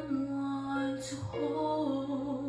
someone to hold.